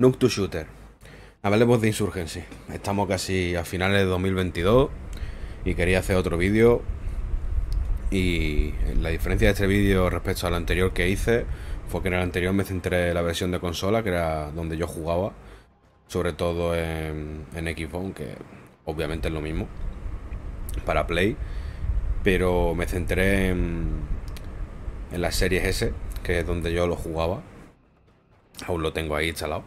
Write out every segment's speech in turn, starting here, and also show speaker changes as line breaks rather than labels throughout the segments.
Nuke to Shooter. Hablemos de Insurgency. Estamos casi a finales de 2022 y quería hacer otro vídeo. Y la diferencia de este vídeo respecto al anterior que hice fue que en el anterior me centré en la versión de consola, que era donde yo jugaba, sobre todo en, en Xbox, que obviamente es lo mismo, para Play. Pero me centré en, en las series S, que es donde yo lo jugaba. Aún lo tengo ahí instalado.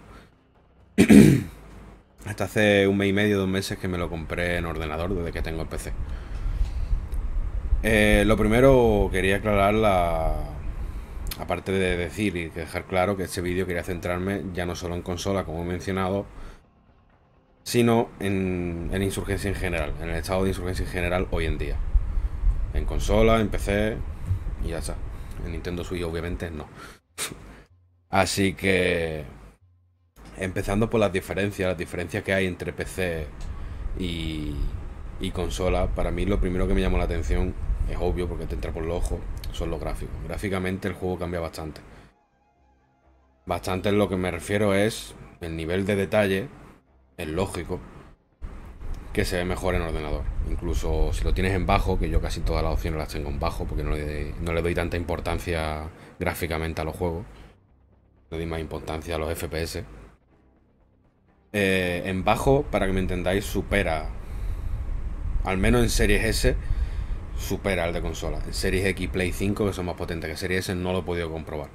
Hasta hace un mes y medio, dos meses que me lo compré en ordenador desde que tengo el PC. Eh, lo primero quería aclarar la... Aparte de decir y dejar claro que este vídeo quería centrarme ya no solo en consola, como he mencionado, sino en, en insurgencia en general, en el estado de insurgencia en general hoy en día. En consola, en PC y ya está. En Nintendo Switch obviamente no. Así que empezando por las diferencias, las diferencias que hay entre PC y, y consola, para mí lo primero que me llamó la atención, es obvio porque te entra por los ojos, son los gráficos. Gráficamente el juego cambia bastante. Bastante en lo que me refiero es el nivel de detalle, es lógico, que se ve mejor en ordenador. Incluso si lo tienes en bajo, que yo casi todas las opciones las tengo en bajo porque no le, doy tanta importancia gráficamente a los juegos. Le doy más importancia a los FPS eh, en bajo, para que me entendáis, supera, al menos en Series S, supera al de consola. En Series X Play 5, que son más potentes que Series S, no lo he podido comprobar.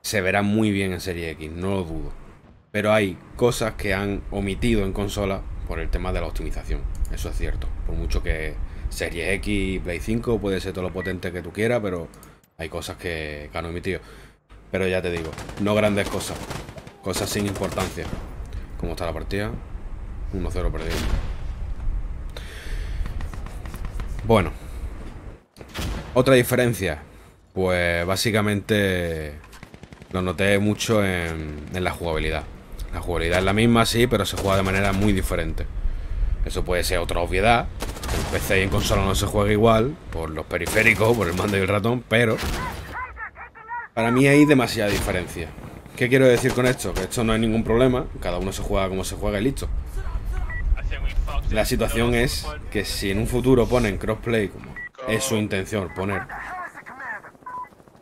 Se verá muy bien en Series X, no lo dudo. Pero hay cosas que han omitido en consola por el tema de la optimización. Eso es cierto. Por mucho que Series X Play 5 puede ser todo lo potente que tú quieras, pero hay cosas que, que han omitido. Pero ya te digo, no grandes cosas. Cosas sin importancia. ¿Cómo está la partida? 1-0 perdido. Bueno. Otra diferencia. Pues básicamente lo noté mucho en, en, la jugabilidad. La jugabilidad es la misma, sí, pero se juega de manera muy diferente. Eso puede ser otra obviedad. En PC y en consola no se juega igual, por los periféricos, por el mando y el ratón, pero para mí hay demasiada diferencia. ¿Qué quiero decir con esto? Que esto no hay ningún problema, cada uno se juega como se juega y listo. La situación es que si en un futuro ponen crossplay, como es su intención poner,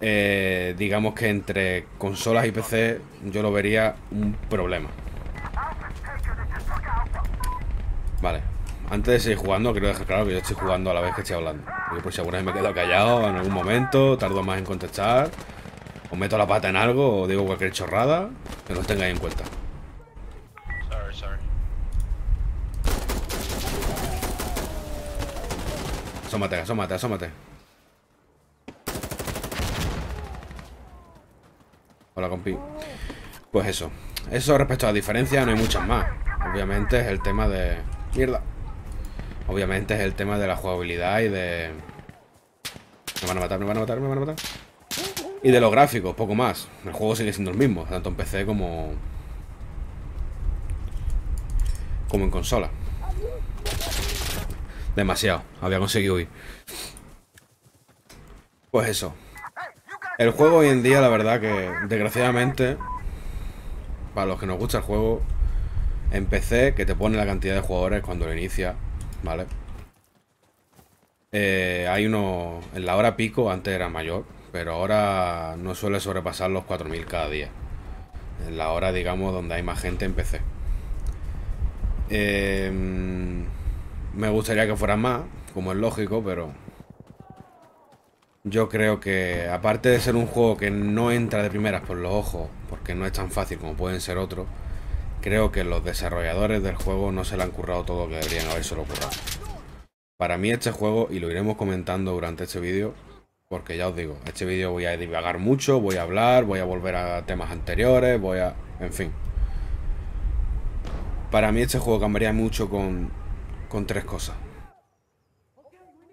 eh, digamos que entre consolas y PC yo lo vería un problema. Vale, antes de seguir jugando, quiero dejar claro que yo estoy jugando a la vez que estoy hablando. Porque por si alguna vez me quedo callado en algún momento, tardo más en contestar. O meto la pata en algo o digo cualquier chorrada que no tengáis en cuenta. Sorry, sorry. Asómate, asómate, asómate. Hola, compi. Pues eso. Eso respecto a la diferencia no hay muchas más. Obviamente es el tema de... Mierda. Obviamente es el tema de la jugabilidad y de... Me van a matar, me van a matar, me van a matar. Y de los gráficos, poco más. El juego sigue siendo el mismo, tanto en PC como... Como en consola. Demasiado. Había conseguido huir. Pues eso. El juego hoy en día, la verdad que, desgraciadamente, para los que nos gusta el juego, en PC, que te pone la cantidad de jugadores cuando lo inicia, ¿vale? Eh, hay uno... En la hora pico, antes era mayor, pero ahora no suele sobrepasar los 4.000 cada día. En la hora, digamos, donde hay más gente en PC. Eh, me gustaría que fuera más, como es lógico, pero yo creo que aparte de ser un juego que no entra de primeras por los ojos, porque no es tan fácil como pueden ser otros, creo que los desarrolladores del juego no se le han currado todo lo que deberían haberse lo currado. Para mí este juego, y lo iremos comentando durante este vídeo, porque ya os digo, este vídeo voy a divagar mucho, voy a hablar, voy a volver a temas anteriores, voy a... En fin. Para mí este juego cambiaría mucho con, con tres cosas.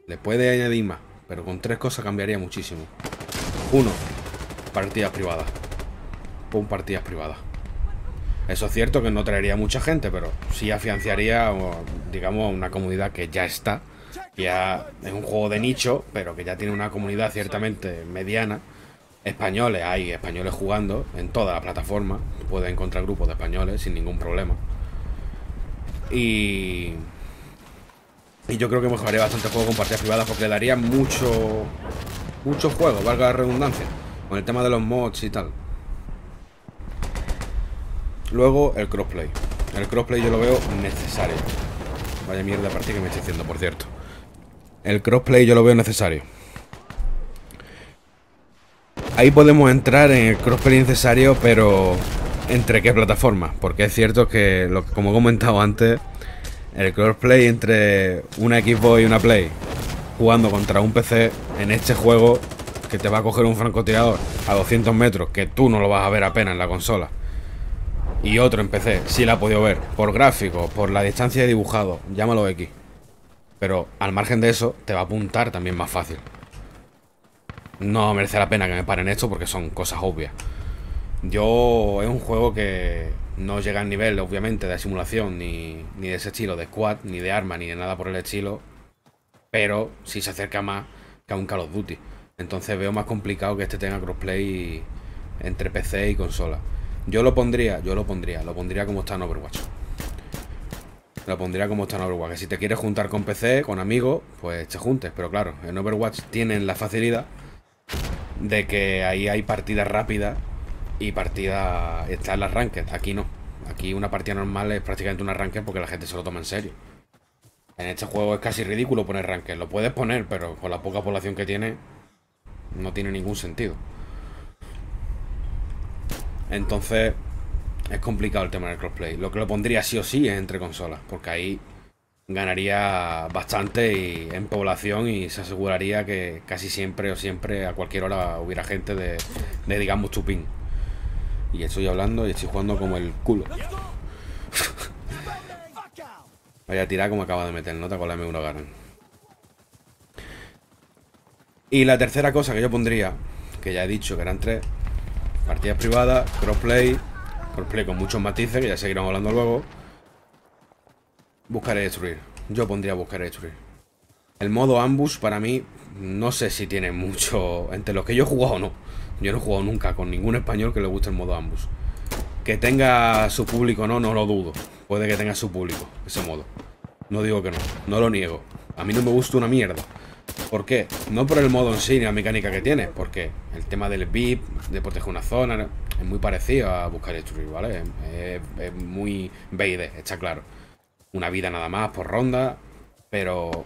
Le puede añadir más, pero con tres cosas cambiaría muchísimo. Uno, partidas privadas. Pum, partidas privadas. Eso es cierto que no traería mucha gente, pero sí afianzaría, digamos, una comunidad que ya está ya es un juego de nicho, pero que ya tiene una comunidad ciertamente mediana, españoles, hay españoles jugando en toda la plataforma. Puedes encontrar grupos de españoles sin ningún problema. Y. Y yo creo que mejoraría bastante el juego con partidas privadas porque daría mucho. Mucho juego, valga la redundancia. Con el tema de los mods y tal. Luego el crossplay. El crossplay yo lo veo necesario. Vaya mierda partida que me estoy haciendo, por cierto. El crossplay yo lo veo necesario. Ahí podemos entrar en el crossplay necesario, pero ¿entre qué plataforma? Porque es cierto que, como he comentado antes, el crossplay entre una Xbox y una Play jugando contra un PC en este juego que te va a coger un francotirador a 200 metros, que tú no lo vas a ver apenas en la consola, y otro en PC, sí la ha podido ver, por gráfico, por la distancia de dibujado, llámalo X. Pero al margen de eso, te va a apuntar también más fácil. No merece la pena que me paren esto porque son cosas obvias. Yo es un juego que no llega al nivel, obviamente, de simulación, ni, ni de ese estilo de squad, ni de arma, ni de nada por el estilo. Pero sí se acerca más que a un Call of Duty. Entonces veo más complicado que este tenga crossplay entre PC y consola. Yo lo pondría, yo lo pondría, lo pondría como está en Overwatch. Lo pondría como está en Overwatch. Que si te quieres juntar con PC, con amigos, pues te juntes. Pero claro, en Overwatch tienen la facilidad de que ahí hay partidas rápidas y partidas. Está en las ranked. Aquí no. Aquí una partida normal es prácticamente una ranked porque la gente se lo toma en serio. En este juego es casi ridículo poner ranked. Lo puedes poner, pero con la poca población que tiene, no tiene ningún sentido. Entonces, es complicado el tema del crossplay. Lo que lo pondría sí o sí es entre consolas, porque ahí ganaría bastante y, en población y se aseguraría que casi siempre o siempre a cualquier hora hubiera gente de, de digamos, chupín. Y estoy hablando y estoy jugando como el culo. Vaya tirar como acaba de meter, nota con la M1 Garen. Y la tercera cosa que yo pondría, que ya he dicho que eran tres, partidas privadas, crossplay, crossplay con muchos matices, que ya seguiremos hablando luego. Buscar y destruir. Yo pondría buscar y destruir. El modo ambush para mí, no sé si tiene mucho... Entre los que yo he jugado o no. Yo no he jugado nunca con ningún español que le guste el modo ambush. Que tenga su público no, no lo dudo. Puede que tenga su público, ese modo. No digo que no, no lo niego. A mí no me gusta una mierda. ¿Por qué? No por el modo en sí ni la mecánica que tiene, porque el tema del VIP, de proteger una zona, es muy parecido a buscar y destruir, ¿vale? Es, muy BD, está claro. Una vida nada más por ronda, pero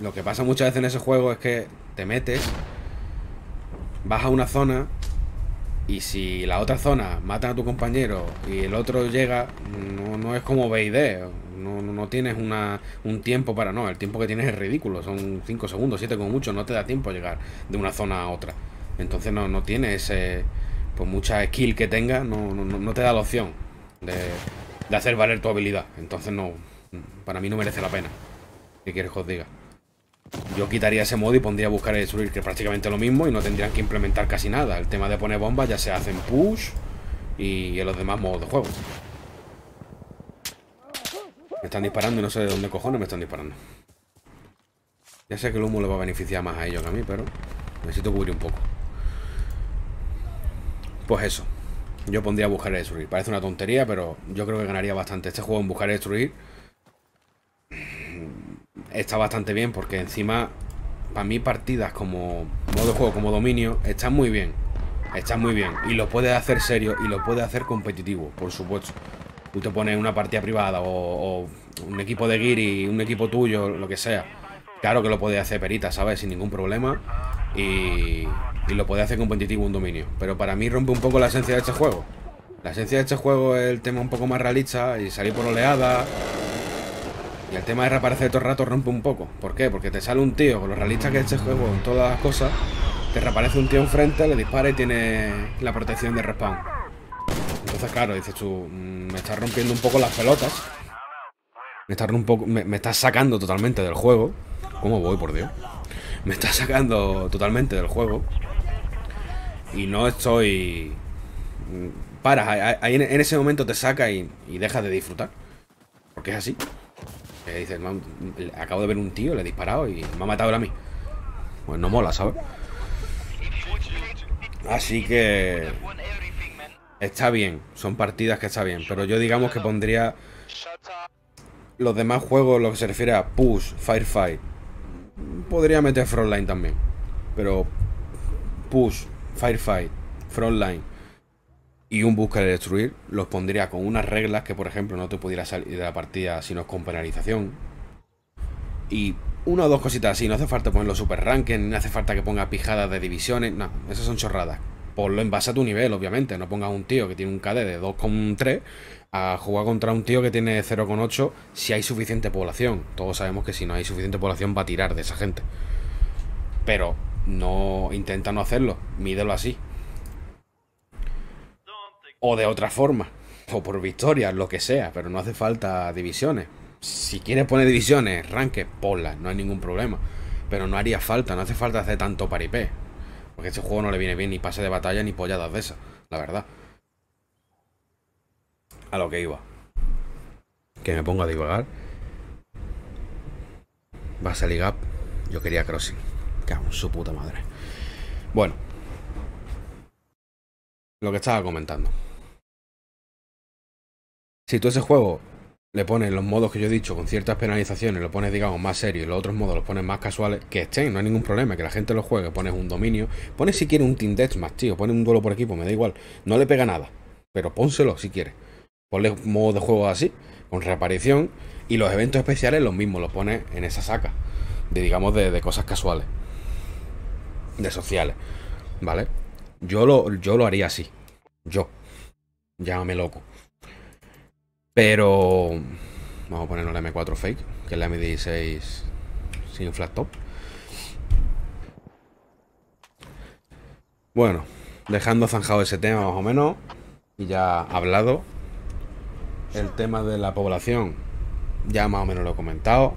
lo que pasa muchas veces en ese juego es que te metes, vas a una zona y si la otra zona mata a tu compañero y el otro llega, no, no es como BD. No, no, tienes una, un tiempo para... No, el tiempo que tienes es ridículo. Son 5 segundos, 7 como mucho. No te da tiempo a llegar de una zona a otra. Entonces no, no tienes ese... Pues mucha skill que tengas, no, no, no te da la opción de, de hacer valer tu habilidad. Entonces no... Para mí no merece la pena. ¿Qué quieres que os diga? Yo quitaría ese modo y pondría buscar y destruir, que es prácticamente lo mismo y no tendrían que implementar casi nada. El tema de poner bombas ya se hace en push y en los demás modos de juego. Me están disparando y no sé de dónde cojones me están disparando. Ya sé que el humo le va a beneficiar más a ellos que a mí, pero necesito cubrir un poco. Pues eso. Yo pondría buscar y destruir. Parece una tontería, pero yo creo que ganaría bastante. Este juego en buscar y destruir está bastante bien porque encima, para mí partidas como modo juego, como dominio, están muy bien. Están muy bien. Y lo puedes hacer serio y lo puedes hacer competitivo, por supuesto. Tú te pones una partida privada o, un equipo de Giri, un equipo tuyo, lo que sea. Claro que lo puedes hacer perita, ¿sabes? Sin ningún problema. Y, y lo puedes hacer competitivo un dominio. Pero para mí rompe un poco la esencia de este juego. La esencia de este juego es el tema un poco más realista y salir por oleadas y el tema de reaparecer todo el rato rompe un poco. ¿Por qué? Porque te sale un tío, con lo realista que es este juego en todas las cosas, te reaparece un tío enfrente, le dispara y tiene la protección de respawn. Entonces, claro, dices tú, mm, me estás rompiendo un poco las pelotas. Me estás, un me, estás sacando totalmente del juego. ¿Cómo voy, por Dios? Me estás sacando totalmente del juego. Y no estoy... Mm, Para, ahí en ese momento te saca y, dejas de disfrutar. Porque es así. Que dices, acabo de ver un tío, le he disparado y me ha matado a mí. Pues no mola, ¿sabes? Así que está bien, son partidas que está bien, pero yo digamos que pondría los demás juegos, lo que se refiere a push, firefight, podría meter frontline también, pero push, firefight, frontline y un buscar y destruir los pondría con unas reglas que por ejemplo no te pudiera salir de la partida si no es con penalización y una o dos cositas así, no hace falta ponerlo super ranking, no hace falta que ponga pijadas de divisiones, no, esas son chorradas. Ponlo en base a tu nivel, obviamente, no pongas un tío que tiene un KD de 2,3 a jugar contra un tío que tiene 0,8 si hay suficiente población. Todos sabemos que si no hay suficiente población va a tirar de esa gente. Pero no intenta no hacerlo, mídelo así. O de otra forma, o por victoria, lo que sea, pero no hace falta divisiones si quieres poner divisiones, ranques, ponlas, no hay ningún problema. Pero no haría falta, no hace falta hacer tanto paripé. Porque este juego no le viene bien ni pase de batalla ni polladas de esas, la verdad. A lo que iba. Que me pongo a divagar. Va a salir Gap. Yo quería Crossing. Cago su puta madre. Bueno. Lo que estaba comentando. Si tú ese juego le pones los modos que yo he dicho con ciertas penalizaciones, lo pones, digamos, más serio y los otros modos los pones más casuales, que estén, no hay ningún problema, que la gente lo juegue, pones un dominio, pones si quieres un Team Deathmatch, tío, pones un duelo por equipo, me da igual, no le pega nada, pero pónselo si quieres. Ponle un modo de juego así, con reaparición, y los eventos especiales los mismos, los pones en esa saca, de digamos, de, de cosas casuales, de sociales, ¿vale? Yo lo, yo lo haría así, yo, llámame loco. Pero vamos a ponernos la M4 fake, que es la M16 sin flat top. Bueno, dejando zanjado ese tema más o menos, y ya hablado, el tema de la población, ya más o menos lo he comentado.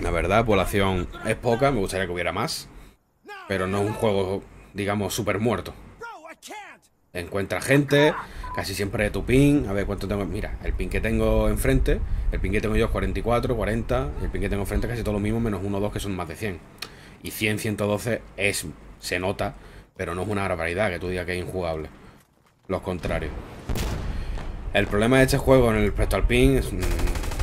La verdad, población es poca, me gustaría que hubiera más, pero no es un juego, digamos, súper muerto. Encuentra gente, casi siempre de tu ping. A ver cuánto tengo. Mira, el ping que tengo enfrente, el ping que tengo yo es 44, 40. Y el ping que tengo enfrente casi todo lo mismo, menos 1 o 2 que son más de 100. Y 100, 112 es, se nota, pero no es una barbaridad que tú digas que es injugable. Los contrarios. El problema de este juego en el respecto al ping es mm,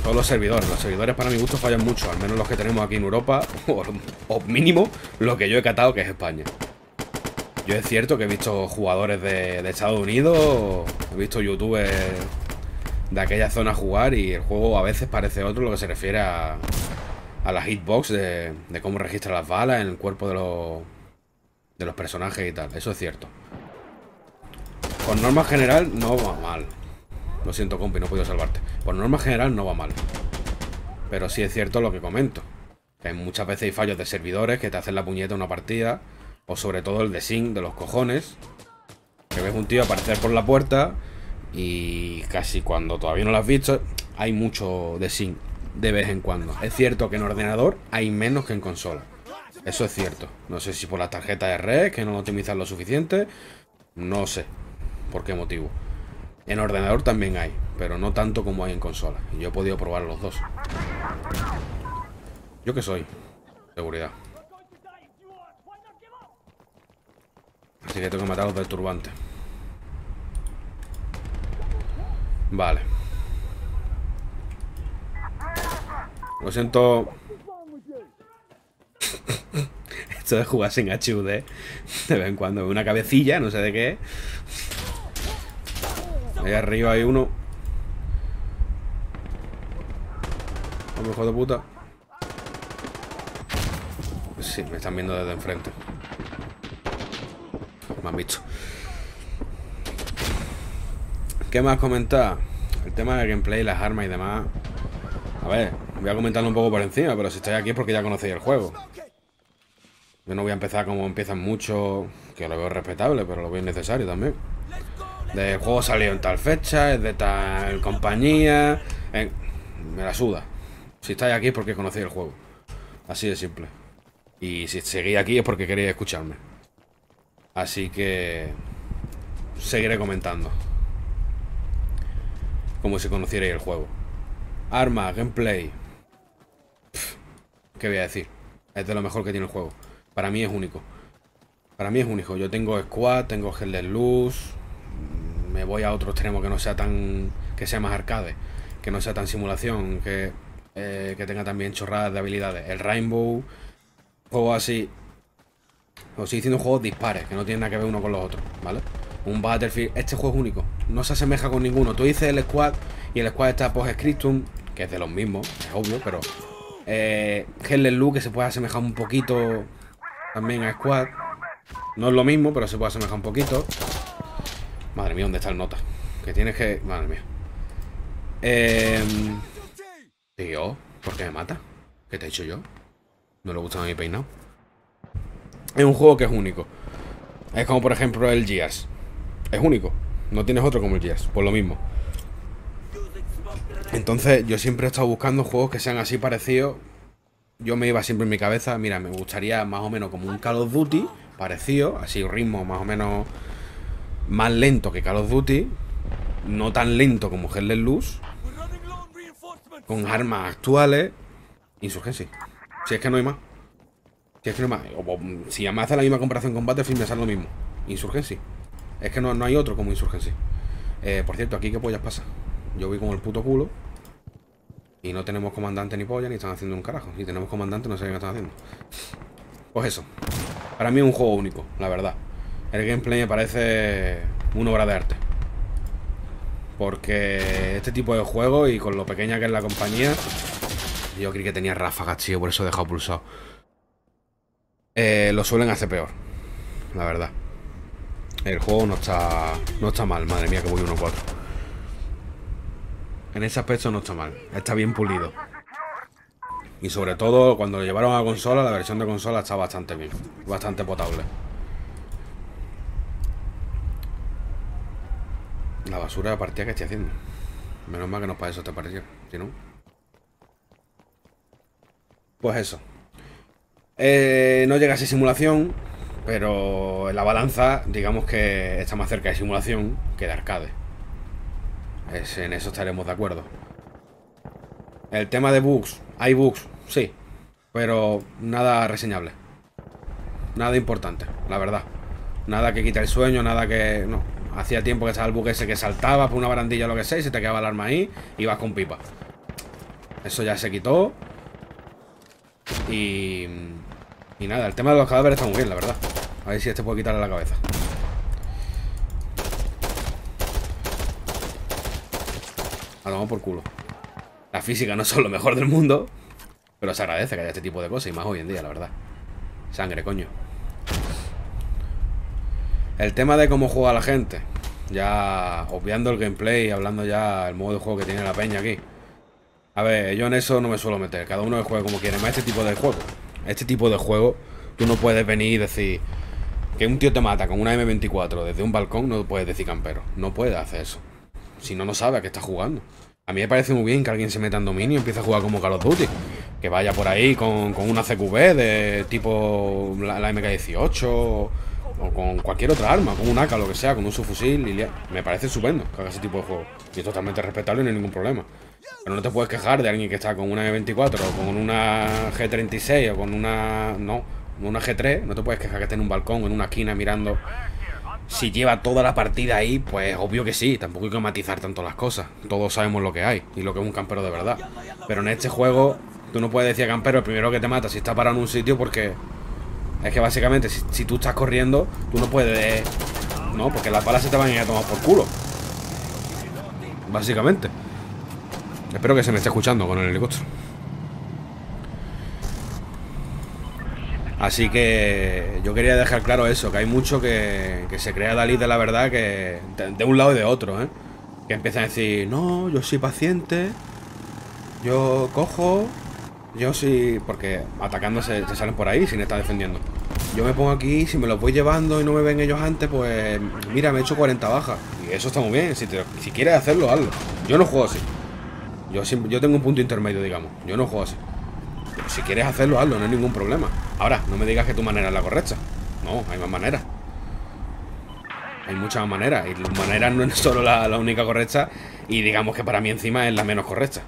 todos los servidores. Los servidores para mi gusto fallan mucho, al menos los que tenemos aquí en Europa, o, o mínimo lo que yo he catado que es España. Yo es cierto que he visto jugadores de, Estados Unidos, he visto youtubers de aquella zona jugar y el juego a veces parece otro lo que se refiere a, a la hitbox de, de cómo registra las balas en el cuerpo de los, de los personajes y tal. Eso es cierto. Por norma general no va mal. Lo siento, compi, no he podido salvarte. Por norma general no va mal. Pero sí es cierto lo que comento. Que muchas veces hay fallos de servidores que te hacen la puñeta una partida o sobre todo el de Sing de los cojones. Que ves un tío aparecer por la puerta y casi cuando todavía no lo has visto, hay mucho de Sing de vez en cuando. Es cierto que en ordenador hay menos que en consola. Eso es cierto. No sé si por la tarjeta de red, que no lo optimizan lo suficiente. No sé por qué motivo. En ordenador también hay, pero no tanto como hay en consola. Y yo he podido probar los dos. ¿Yo qué soy? Seguridad. Así que tengo que matar a los del turbante. Vale. Lo siento. Esto de jugar sin HUD de vez en cuando. Una cabecilla, no sé de qué. Ahí arriba hay uno. Vamos, hijo de puta. Sí, me están viendo desde enfrente. Me han visto. ¿Qué más comentar? El tema del gameplay, las armas y demás. A ver, voy a comentarlo un poco por encima, pero si estoy aquí es porque ya conocéis el juego. Yo no voy a empezar como empiezan muchos, que lo veo respetable, pero lo veo necesario también. El juego salió en tal fecha, es de tal compañía. me la suda. Si estáis aquí es porque conocéis el juego. Así de simple. Y si seguís aquí es porque queréis escucharme. Así que seguiré comentando. Como si conocierais el juego. Arma, gameplay. ¿Qué voy a decir? Es de lo mejor que tiene el juego. Para mí es único. Para mí es único. Yo tengo Squad, tengo Hell Luz. Me voy a otro extremo que no sea tan. que sea más arcade. Que no sea tan simulación. Que, eh, que tenga también chorradas de habilidades. El Rainbow. Juego así. Os estoy diciendo juegos dispares, que no tienen nada que ver uno con los otros, ¿vale? Un Battlefield. Este juego es único. No se asemeja con ninguno. Tú dices el Squad y el Squad está post-scriptum, que es de los mismos, es obvio, pero. Eh, Hell Luz, que se puede asemejar un poquito también a Squad. No es lo mismo, pero se puede asemejar un poquito. Madre mía, ¿dónde está el nota? Que tienes que... Madre mía. Eh... Tío, ¿por qué me mata? ¿Qué te he hecho yo? No le gusta a mi peinado. Es un juego que es único. Es como por ejemplo el Gears. Es único. No tienes otro como el Gears. Por lo mismo. Entonces yo siempre he estado buscando juegos que sean así parecidos. Yo me iba siempre en mi cabeza, mira, me gustaría más o menos como un Call of Duty, parecido, así ritmo más o menos más lento que Call of Duty, no tan lento como Hell's Luz, con armas actuales, Insurgency. Si es que no hay más. Si es que. O, si me hace la misma comparación con Battlefield, me sale lo mismo. Insurgency. Es que no, no hay otro como Insurgency. Eh, por cierto, aquí qué pollas pasa. Yo voy como el puto culo. Y no tenemos comandante ni polla, ni están haciendo un carajo. Si tenemos comandante, no sé qué están haciendo. Pues eso. Para mí es un juego único, la verdad. El gameplay me parece una obra de arte. Porque este tipo de juego y con lo pequeña que es la compañía... Yo creí que tenía ráfagas, tío, por eso he dejado pulsado. Eh, lo suelen hacer peor, la verdad. El juego no está, no está mal, madre mía que voy 1-4. En ese aspecto no está mal, está bien pulido. Y sobre todo cuando lo llevaron a consola, la versión de consola está bastante bien, bastante potable. La basura de partida que estoy haciendo. Menos mal que no para eso te pareció, si no. Pues eso. Eh, no llega a ser simulación, pero en la balanza, digamos que está más cerca de simulación que de arcade. en eso estaremos de acuerdo. El tema de bugs. Hay bugs, sí. Pero nada reseñable. Nada importante, la verdad. Nada que quita el sueño, nada que... No, Hacía tiempo que estaba el bug ese que saltaba por una barandilla o lo que sea y se te quedaba el arma ahí y vas con pipa. Eso ya se quitó. Y... Y nada, el tema de los cadáveres está muy bien, la verdad. A ver si este puede quitarle la cabeza. A tomar por culo. La física no son lo mejor del mundo, pero se agradece que haya este tipo de cosas y más hoy en día, la verdad. Sangre, coño. El tema de cómo juega la gente. Ya obviando el gameplay, hablando ya el modo de juego que tiene la peña aquí. A ver, yo en eso no me suelo meter. Cada uno juega como quiere. Más este tipo de juego. Este tipo de juego, tú no puedes venir y decir que un tío te mata con una M24 desde un balcón, no puedes decir campero. No puedes hacer eso. Si no, no sabe a qué está jugando. A mí me parece muy bien que alguien se meta en dominio y empiece a jugar como Call of Duty. Que vaya por ahí con, una CQB de tipo la, la MK18 o con cualquier otra arma, con un AK, lo que sea, con un subfusil, me parece estupendo que haga ese tipo de juego. Y es totalmente respetable y no hay ningún problema. Pero no te puedes quejar de alguien que está con una E24 o con una G36 o con una... No, una G3. No te puedes quejar que esté en un balcón o en una esquina mirando... Si lleva toda la partida ahí, pues obvio que sí. Tampoco hay que matizar tanto las cosas. Todos sabemos lo que hay y lo que es un campero de verdad. Pero en este juego, tú no puedes decir campero el primero que te mata si está parado en un sitio porque es que básicamente, si, tú estás corriendo, tú no puedes... No, porque las balas se te van a ir a tomar por culo. Básicamente. Espero que se me esté escuchando con el helicóptero. Así que yo quería dejar claro eso, que hay mucho que, se crea Dalí de la verdad que de, un lado y de otro, ¿eh? Que empiezan a decir, no, yo soy paciente, yo cojo, yo sí, porque atacándose te salen por ahí sin estar defendiendo. Yo me pongo aquí, si me los voy llevando y no me ven ellos antes, pues mira, me he hecho 40 bajas. Y eso está muy bien, si, si quieres hacerlo, hazlo. Yo no juego así. Yo, tengo un punto intermedio, digamos. Yo no juego así. Pero si quieres hacerlo, hazlo, no hay ningún problema. Ahora, no me digas que tu manera es la correcta. No, hay más maneras. Hay muchas maneras. Y las maneras no es solo la, la única correcta. Y digamos que para mí encima es la menos correcta.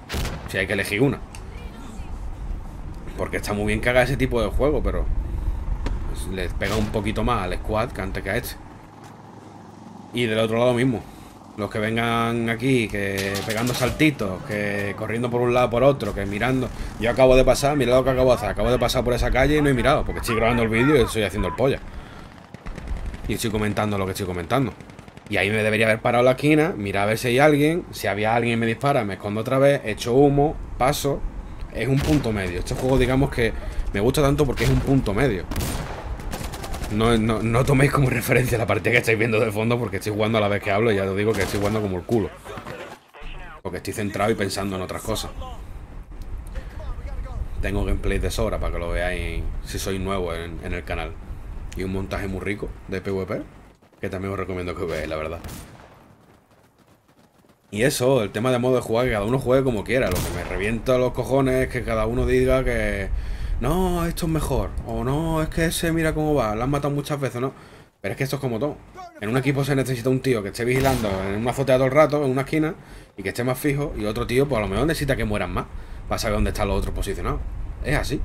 Si hay que elegir una. Porque está muy bien que haga ese tipo de juego, pero... les pega un poquito más al squad que antes que a este. Y del otro lado mismo. Los que vengan aquí, que pegando saltitos, que corriendo por un lado por otro, que mirando. Yo acabo de pasar, mira lo que acabo de hacer. Acabo de pasar por esa calle y no he mirado, porque estoy grabando el vídeo y estoy haciendo el polla. Y estoy comentando lo que estoy comentando. Y ahí me debería haber parado la esquina, mirar a ver si hay alguien. Si había alguien me dispara, me escondo otra vez, echo humo, paso. Es un punto medio. Este juego, digamos que me gusta tanto porque es un punto medio. No, toméis como referencia la partida que estáis viendo de fondo porque estoy jugando a la vez que hablo y ya os digo que estoy jugando como el culo. Porque estoy centrado y pensando en otras cosas. Tengo gameplay de sobra para que lo veáis si sois nuevo en, el canal. Y un montaje muy rico de PvP, que también os recomiendo que veáis, la verdad. Y eso, el tema de modo de jugar, que cada uno juegue como quiera. Lo que me revienta los cojones es que cada uno diga que no, esto es mejor. O no, es que ese mira cómo va, lo han matado muchas veces, ¿no? Pero es que esto es como todo. En un equipo se necesita un tío que esté vigilando en una azotea todo el rato, en una esquina, y que esté más fijo, y otro tío, pues a lo mejor necesita que mueran más, para saber dónde están los otros posicionados. Es así.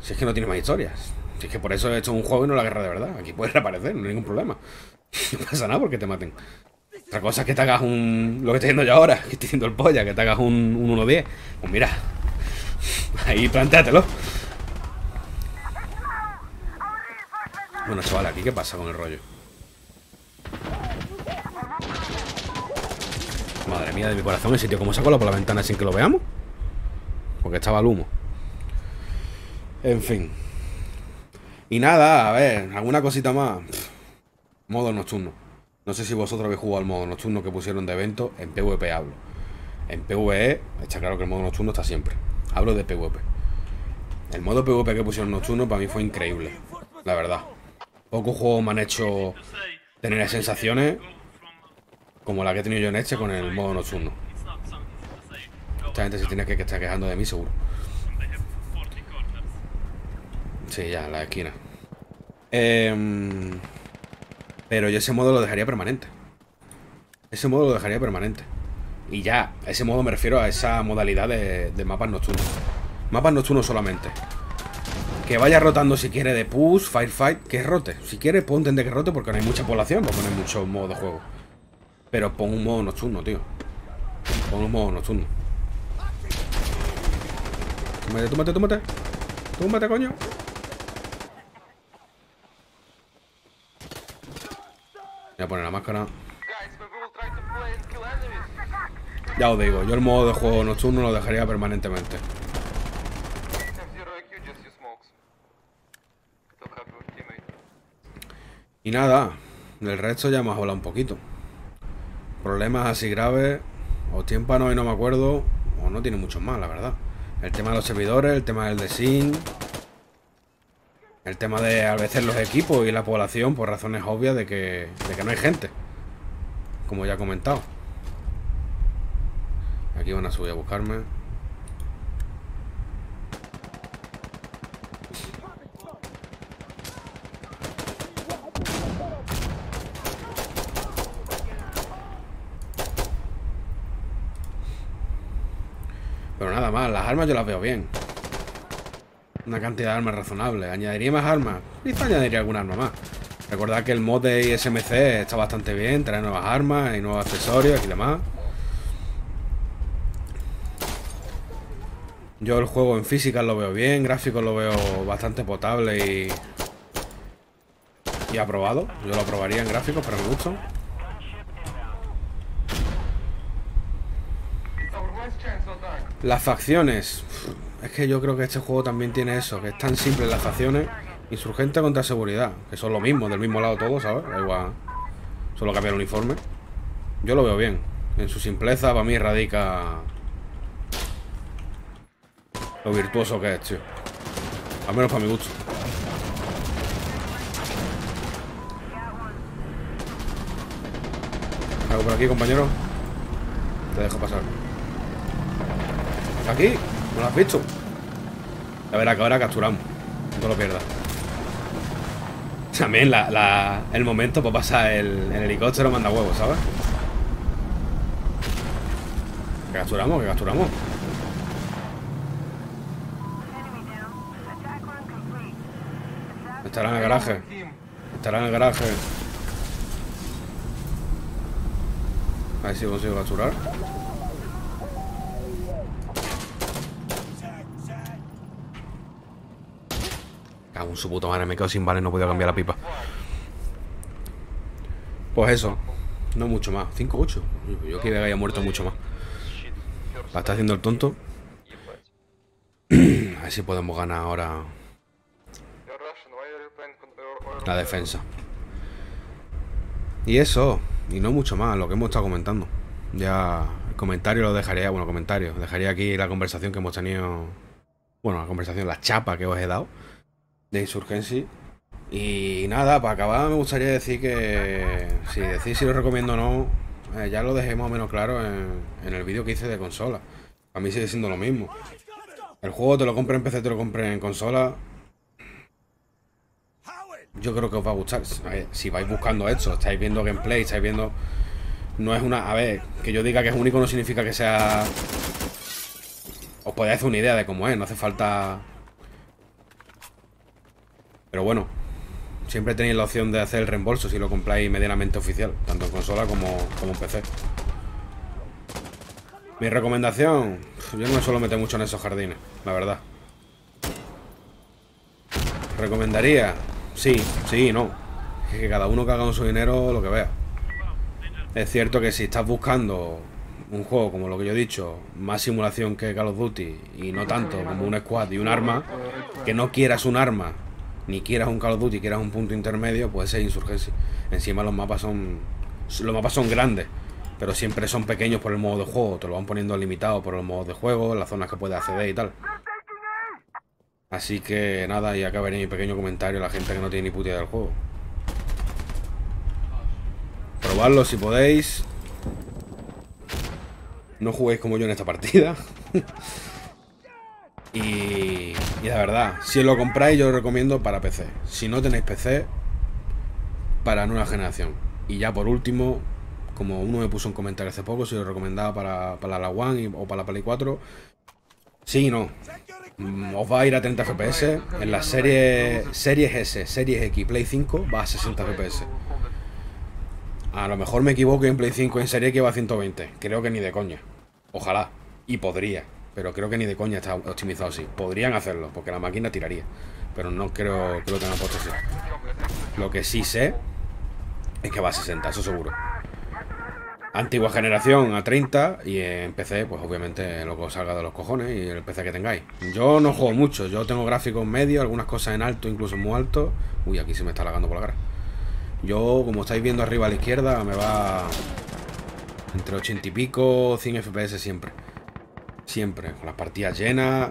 Si es que no tiene más historias. Si es que por eso he hecho un juego y no la guerra de verdad. Aquí puedes reaparecer, no hay ningún problema. No pasa nada porque te maten. Otra cosa es que te hagas un... Lo que estoy haciendo yo ahora, que estoy haciendo el polla, que te hagas un, un 1-10. Pues mira, ahí plantéatelo. Bueno, chaval, ¿aquí qué pasa con el rollo? Madre mía de mi corazón, ese tío, ¿cómo se ha por la ventana sin que lo veamos? Porque estaba el humo. En fin. Y nada, a ver, alguna cosita más. modo nocturno. No sé si vosotros habéis jugado al modo nocturno que pusieron de evento. En PvP hablo. En PvE, está claro que el modo nocturno está siempre. Hablo de PvP. El modo PvP que pusieron nocturno para mí fue increíble. La verdad. Pocos juegos me han hecho tener sensaciones como la que he tenido yo en este con el modo nocturno. Esta gente se tiene que estar quejando de mí, seguro. Sí, ya, la esquina. Em, pero yo ese modo lo dejaría permanente. Ese modo lo dejaría permanente. Y ya, ese modo me refiero a esa modalidad de mapas nocturnos. Mapas nocturnos solamente. Que vaya rotando si quiere de push, firefight, que rote. Si quiere, puedo entender que rote porque no hay mucha población para poner mucho modo de juego. Pero pon un modo nocturno, tío. Pon un modo nocturno. Tómate, tómate, tómate. Tómate, coño. Voy a poner la máscara. Ya os digo, yo el modo de juego nocturno lo dejaría permanentemente. Y nada, del resto ya hemos hablado un poquito. Problemas así graves, o tímpano y no me acuerdo, o no tiene muchos más, la verdad. El tema de los servidores, el tema del design, el tema de a veces los equipos y la población por razones obvias de que, de que no hay gente. Como ya he comentado. Aquí van a subir a buscarme. Las armas yo las veo bien. Una cantidad de armas razonable. ¿Añadiría más armas? Quizá añadiría alguna arma más. Recordad que el mod de ISMC está bastante bien, trae nuevas armas y nuevos accesorios y demás. Yo el juego en física lo veo bien, gráficos lo veo bastante potable y... Y aprobado. Yo lo aprobaría en gráficos, pero me gusta. Las facciones. Es que yo creo que este juego también tiene eso, que es tan simple las facciones. Insurgente contra seguridad, que son lo mismo, del mismo lado todos, ¿sabes? Da igual. Solo cambia el uniforme. Yo lo veo bien. En su simpleza, para mí radica lo virtuoso que es, tío. Al menos para mi gusto. ¿Algo por aquí, compañero? Te dejo pasar. Aquí, no lo has visto. A ver, que ahora capturamos. No lo pierdas. También la, el momento para pasar el, helicóptero manda huevos, ¿sabes? Que capturamos, que capturamos. Estará en el garaje. Estará en el garaje. A ver si consigo capturar. Cago en su puta madre, me quedo sin balas, no puedo cambiar la pipa. Pues eso, no mucho más. 5-8. Yo que haya muerto mucho más. Va a estar haciendo el tonto. A ver si podemos ganar ahora la defensa. Y eso, y no mucho más, lo que hemos estado comentando. Ya el comentario lo dejaría, bueno, comentario, dejaría aquí la conversación que hemos tenido, bueno, la conversación, la chapa que os he dado de Insurgency. Y nada, para acabar me gustaría decir que si decís si lo recomiendo o no, eh, ya lo dejé más o menos claro en, en el vídeo que hice de consola. A mí sigue siendo lo mismo. El juego te lo compre en PC, te lo compre en consola. Yo creo que os va a gustar. Si vais buscando esto, estáis viendo gameplay, estáis viendo... No es una... A ver, que yo diga que es único no significa que sea... Os podéis hacer una idea de cómo es, no hace falta... Pero bueno, siempre tenéis la opción de hacer el reembolso si lo compráis medianamente oficial, tanto en consola como, en PC. Mi recomendación, yo no me suelo meter mucho en esos jardines, la verdad. Recomendaría, sí, sí, no. que cada uno que haga con su dinero lo que vea. Es cierto que si estás buscando un juego como lo que yo he dicho, más simulación que Call of Duty y no tanto como un squad y un arma, que no quieras un arma, ni quieras un Call of Duty, quieras un punto intermedio, puede ser Insurgency. Encima los mapas son los mapas son grandes pero siempre son pequeños por el modo de juego. Te lo van poniendo limitado por el modo de juego, las zonas que puedes acceder y tal. Así que nada, y acá mi pequeño comentario a la gente que no tiene ni puta idea del juego. Probadlo si podéis. No juguéis como yo en esta partida. y, y la verdad, si lo compráis yo lo recomiendo para PC. Si no tenéis PC, para nueva generación. Y ya por último, como uno me puso un comentario hace poco, si lo recomendaba para, para la One o para la Play 4. Sí y no. Mm, os va a ir a 30 FPS. En la serie Series S, Series X, Play 5 va a 60 FPS. A lo mejor me equivoco en Play 5 en Serie X va a 120. Creo que ni de coña. Ojalá. Y podría. Pero creo que ni de coña está optimizado así. Podrían hacerlo, porque la máquina tiraría. Pero no creo que lo tengan puesto así. Lo que sí sé es que va a 60, eso seguro. Antigua generación a 30 y en PC, pues obviamente lo que os salga de los cojones y el PC que tengáis. Yo no juego mucho, yo tengo gráficos medios, algunas cosas en alto, incluso muy alto. Uy, aquí se me está lagando por la cara. Yo, como estáis viendo arriba a la izquierda, me va entre 80 y pico, 100 FPS siempre. Siempre, con las partidas llenas.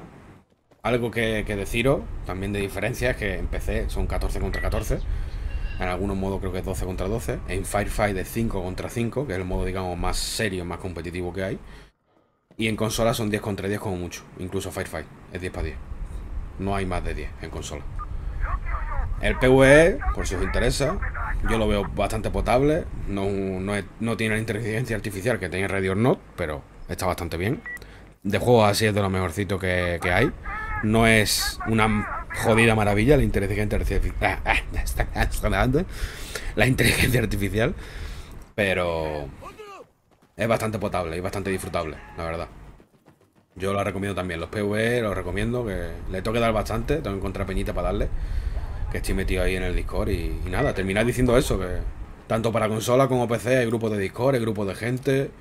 Algo que, que deciros, también de diferencia, es que en PC son 14 contra 14 en algunos modos creo que es 12 contra 12. En Firefight es 5 contra 5, que es el modo, digamos, más serio, más competitivo que hay. Y en consola son 10 contra 10 como mucho. Incluso Firefight es 10 para 10. No hay más de 10 en consola. El PvE, por si os interesa, yo lo veo bastante potable. No, no, tiene la inteligencia artificial que tiene Ready or Not, pero está bastante bien. De juego así es de lo mejorcito que, que hay. No es una jodida maravilla la inteligencia artificial. Ah, ah, la inteligencia artificial. Pero es bastante potable y bastante disfrutable, la verdad. Yo la recomiendo también. Los PV los recomiendo. Que le tengo que dar bastante. Tengo que encontrar peñita para darle. Que estoy metido ahí en el Discord. Y, y nada, terminar diciendo eso. Que tanto para consola como PC hay grupos de Discord, hay grupos de gente.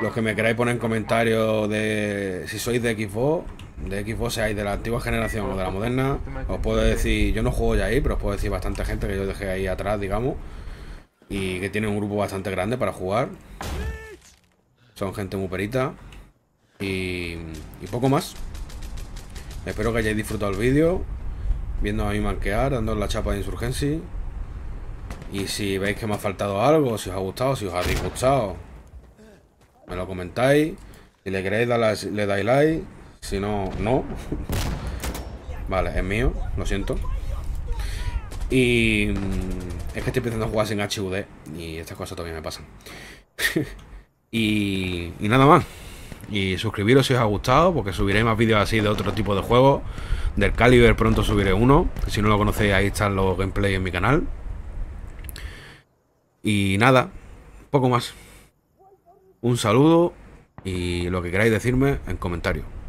Los que me queráis poner en comentarios de si sois de Xbox, de Xbox seáis de la antigua generación o de la moderna, os puedo decir, yo no juego ya ahí, pero os puedo decir bastante gente que yo dejé ahí atrás, digamos, y que tiene un grupo bastante grande para jugar. Son gente muy perita. Y, poco más. Espero que hayáis disfrutado el vídeo, viendo a mí manquear, dando la chapa de insurgencia. Y si veis que me ha faltado algo, si os ha gustado, si os ha disgustado, me lo comentáis. Si le queréis, le dais like. Si no, no. Vale, es mío, lo siento. Y mm, es que estoy empezando a jugar sin HUD y estas cosas todavía me pasan. y, y nada más. Y suscribiros si os ha gustado, porque subiré más vídeos así de otro tipo de juegos, Del Caliber pronto subiré uno. Si no lo conocéis, ahí están los gameplays en mi canal. Y nada, poco más. Un saludo y lo que queráis decirme en comentarios.